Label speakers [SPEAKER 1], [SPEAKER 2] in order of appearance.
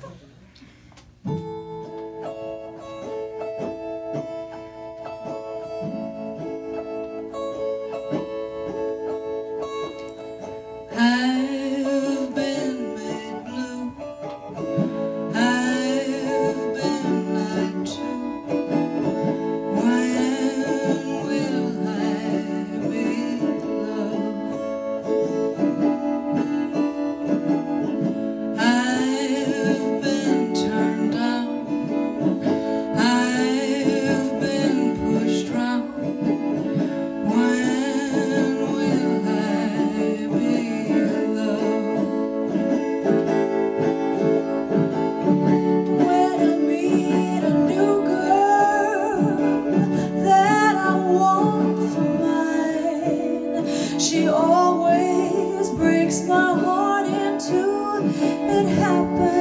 [SPEAKER 1] Thank always breaks my heart in two. It happens.